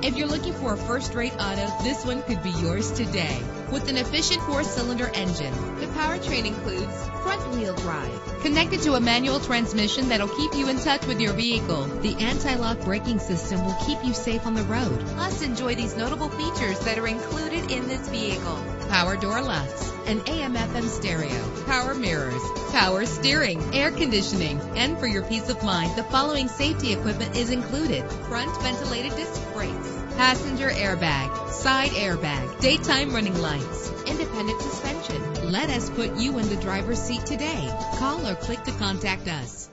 If you're looking for a first-rate auto, this one could be yours today. With an efficient four-cylinder engine, the powertrain includes front-wheel drive, connected to a manual transmission that'll keep you in touch with your vehicle. The anti-lock braking system will keep you safe on the road. Plus, enjoy these notable features that are included in this vehicle. Power door locks, an AM/FM stereo, power mirrors, power steering, air conditioning, and for your peace of mind, the following safety equipment is included: front ventilated disc brakes, passenger airbag, side airbag, daytime running lights, independent suspension. Let us put you in the driver's seat today. Call or click to contact us.